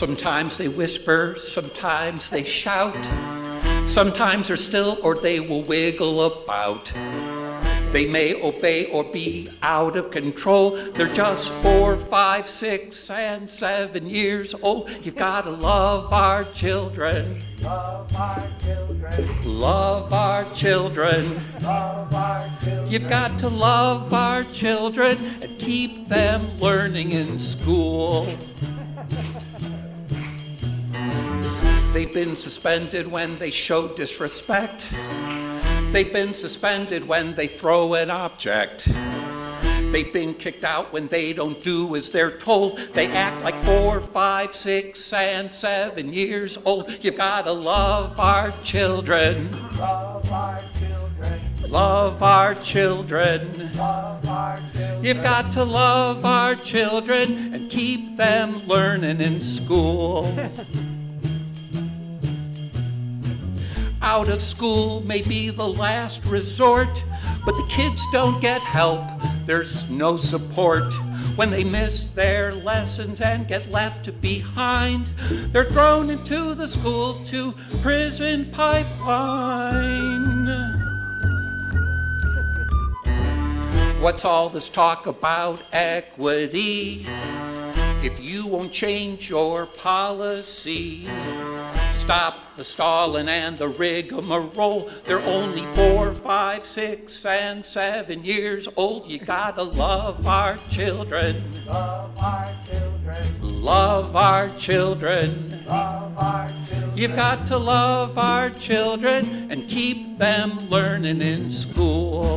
Sometimes they whisper, sometimes they shout. Sometimes they're still or they will wiggle about. They may obey or be out of control. They're just four, five, six, and seven years old. You've got to love our children. Love our children. Love our children. Love our children. You've got to love our children and keep them learning in school. They've been suspended when they show disrespect. They've been suspended when they throw an object. They've been kicked out when they don't do as they're told. They act like four, five, six, and seven years old. You've gotta love our children. Love our children. Love our children. Love our children. You've got to love our children and keep them learning in school. Out of school may be the last resort, but the kids don't get help. There's no support. When they miss their lessons and get left behind, they're thrown into the school to prison pipeline. What's all this talk about equity? If you won't change your policy, stop the stalling and the rigmarole. They're only four, five, six, and seven years old. You gotta love our children. Love our children. Love our children. Love our children. You've got to love our children and keep them learning in school.